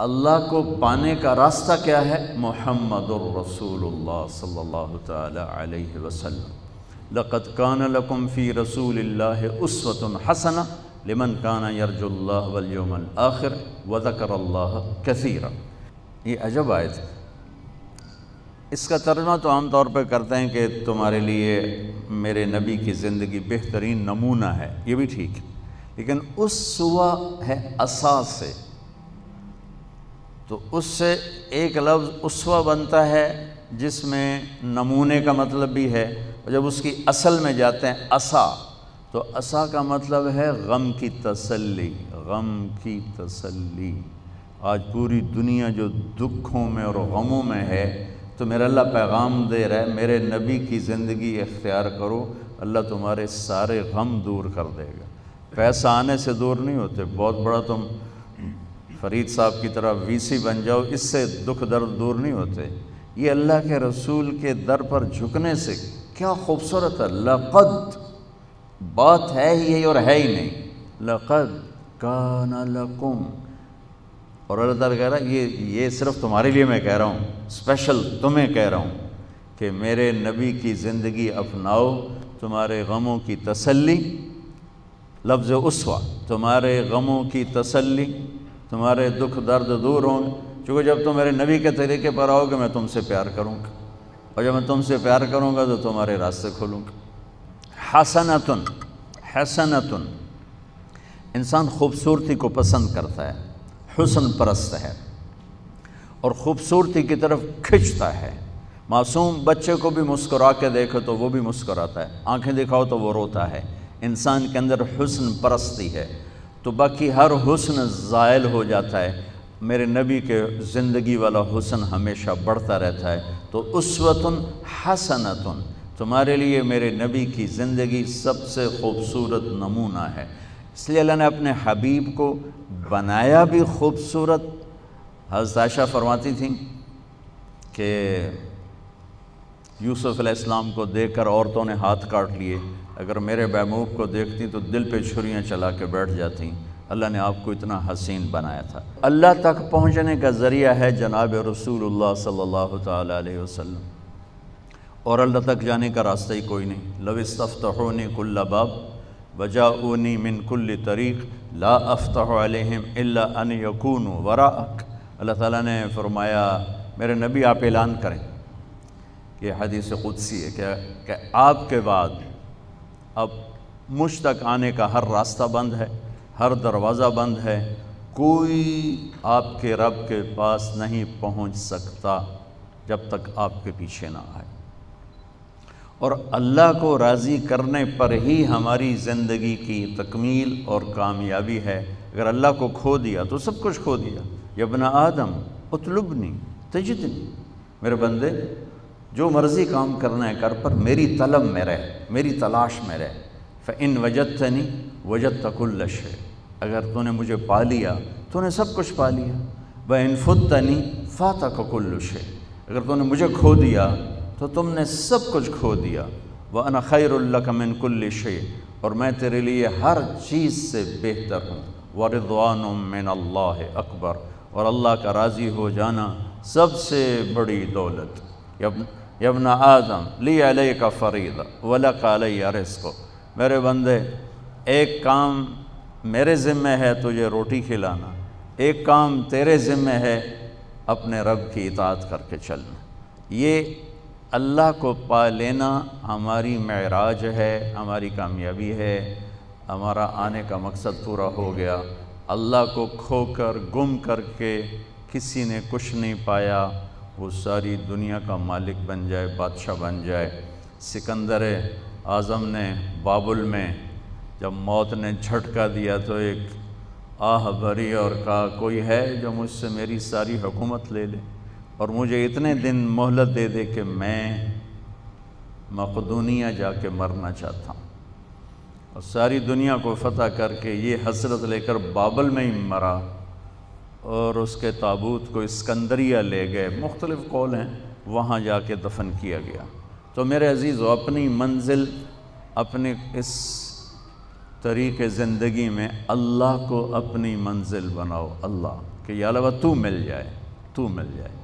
अल्लाह को पाने का रास्ता क्या है? मोहम्मद रसूलुल्लाह सल्लल्लाहु अलैहि वसल्लम। लक़द कान लकुम फ़ी रसूल उसवतुन हसना लिमन काना यरजुल्लाह आखिर व ज़करल्लाह कसीरा। ये अजब आयत है। इसका तर्जमा तो आम तौर पर करते हैं कि तुम्हारे लिए मेरे नबी की ज़िंदगी बेहतरीन नमूना है। ये भी ठीक है। लेकिन उस सुबह है असास से तो उससे एक लफ्ज़ उसवा बनता है, जिसमें नमूने का मतलब भी है। जब उसकी असल में जाते हैं असा तो असा का मतलब है गम की तसल्ली, गम की तसल्ली। आज पूरी दुनिया जो दुखों में और गमों में है तो मेरा अल्लाह पैगाम दे रहा है, मेरे नबी की ज़िंदगी इख्तियार करो, अल्लाह तुम्हारे सारे गम दूर कर देगा। पैसा आने से दूर नहीं होते, बहुत बड़ा तुम फरीद साहब की तरह वीसी बन जाओ, इससे दुख दर्द दूर नहीं होते। ये अल्लाह के रसूल के दर पर झुकने से क्या खूबसूरत है। लक़द, बात है ही यही और है ही नहीं। लक़द काना लकुम। और अल्लाह कह रहा ये ये सिर्फ़ तुम्हारे लिए मैं कह रहा हूँ स्पेशल तुम्हें कह रहा हूँ कि मेरे नबी की ज़िंदगी अपनाओ, तुम्हारे गमों की तसल्ली लफ्ज़ उसवा तुम्हारे गमों की तसल्ली तुम्हारे दुख दर्द दूर होंगे चूँकि जब तुम मेरे नबी के तरीके पर आओगे, मैं तुमसे प्यार करूँगा। और जब मैं तुमसे प्यार करूँगा तो तुम्हारे रास्ते खोलूँगा। हसनतुन हसनतुन। इंसान खूबसूरती को पसंद करता है, हुसन परस्त है, और ख़ूबसूरती की तरफ़ खिंचता है। मासूम बच्चे को भी मुस्कुरा के देखो तो वो भी मुस्कुराता है। आँखें दिखाओ तो वो रोता है। इंसान के अंदर हुसन परस्ती है। तो बाकी हर हुसन ज़ायल हो जाता है। मेरे नबी के ज़िंदगी वाला हुसन हमेशा बढ़ता रहता है। तो उसवतन हसनतन, तुम्हारे लिए मेरे नबी की ज़िंदगी सबसे खूबसूरत नमूना है। इसलिए अल्लाह ने अपने हबीब को बनाया भी खूबसूरत। हज़रत आयशा फरमाती थी कि यूसुफ इस्लाम को देखकर औरतों ने हाथ काट लिए। अगर मेरे बैमूब को देखती तो दिल पे छुरियाँ चला के बैठ जाती। अल्लाह ने आपको इतना हसीन बनाया था। अल्लाह तक पहुँचने का ज़रिया है जनाब रसूल अलैहि वसल्लम। और अल्लाह तक जाने का रास्ता ही कोई नहीं। लविस्तफ़्तहोनी कुल्लबाब वजाऊनी मिन कुल्ल तरीक़, ला अफ़तम अन यकून वराक अल्लाह ताला ने फरमाया, मेरे नबी आप ऐलान करें। कि हदीस क़ुदसी है क्या कि आपके बाद अब मुझ तक आने का हर रास्ता बंद है, हर दरवाज़ा बंद है, कोई आपके रब के पास नहीं पहुँच सकता जब तक आपके पीछे ना आए। और अल्लाह को राज़ी करने पर ही हमारी ज़िंदगी की तकमील और कामयाबी है। अगर अल्लाह को खो दिया तो सब कुछ खो दिया। यबना आदम, उतलुबनी, तजदनी। मेरे बंदे जो मर्ज़ी काम करना है कर, पर मेरी तलब में रह, मेरी तलाश में रह। फ़िन वजत तनी वजत तकुल्लश है अगर तूने मुझे पा लिया, तूने सब कुछ पा लिया। व इनफुत तनी फ़ाता ककुल्लुश है अगर तूने मुझे खो दिया तो तुमने सब कुछ खो दिया। वह अन खैरमिन कुल्ल शे और मैं तेरे लिए हर चीज़ से बेहतर हूँ। वरदान मिन अल्लाह अकबर। और अल्लाह का राज़ी हो जाना सबसे बड़ी दौलत। यबना आदम ली अलह का फ़रीद वलक अरस को मेरे बंदे, एक काम मेरे ज़िम्मे है तुझे रोटी खिलाना, एक काम तेरे ज़िम्मे है अपने रब की इतात करके चलना। ये अल्लाह को पा लेना हमारी मराज है, हमारी कामयाबी है, हमारा आने का मकसद पूरा हो गया। अल्लाह को खोकर, गुम करके किसी ने कुछ नहीं पाया। वो सारी दुनिया का मालिक बन जाए, बादशाह बन जाए। सिकंदर आज़म ने बाबुल में जब मौत ने झटका दिया तो एक आह भरी और कहा, कोई है जो मुझसे मेरी सारी हुकूमत ले ले और मुझे इतने दिन मोहलत दे दे कि मैं मकदूनिया जाके मरना चाहता हूँ? और सारी दुनिया को फ़तह करके ये हसरत लेकर बाबल में ही मरा। और उसके ताबूत को इसकंदरिया ले गए। मुख्तलिफ़ कौल हैं, वहाँ जा के दफन किया गया। तो मेरे अज़ीज़, अपनी मंजिल, अपने इस तरीक़े ज़िंदगी में अल्लाह को अपनी मंजिल बनाओ। अल्लाह, के अलावा तू मिल जाए, तू मिल जाए।